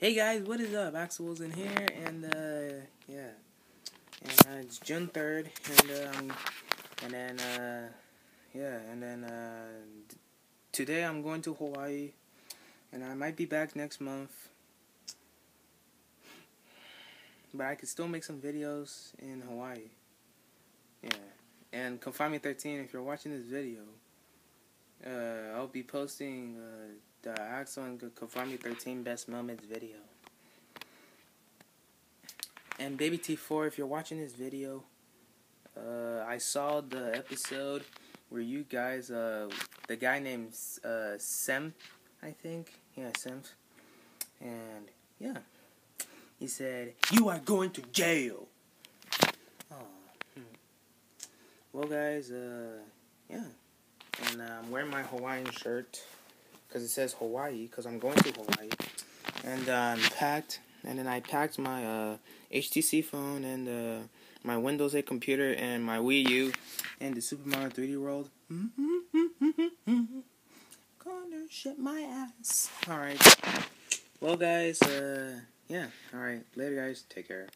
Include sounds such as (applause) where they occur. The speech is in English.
Hey guys, what is up? Axel's in here, and uh, yeah, and uh, it's June third, and um, and then uh, yeah, and then uh, today I'm going to Hawaii, and I might be back next month, but I could still make some videos in Hawaii. Yeah, and Confine Me 13, if you're watching this video, uh, I'll be posting. Uh, the Axel and Me 13 Best Moments video. And Baby T4, if you're watching this video, uh, I saw the episode where you guys, uh, the guy named uh, Sem, I think, yeah, Sem, and yeah, he said, "You are going to jail." Hmm. well, guys, uh, yeah, and uh, I'm wearing my Hawaiian shirt because it says Hawaii because I'm going to Hawaii. And um, packed, and then I packed my uh, HTC phone and uh, my Windows 8 computer and my Wii U and the Super Mario 3D World. (laughs) Gonna shut my ass. Alright. Well, guys, uh, yeah. Alright. Later, guys. Take care.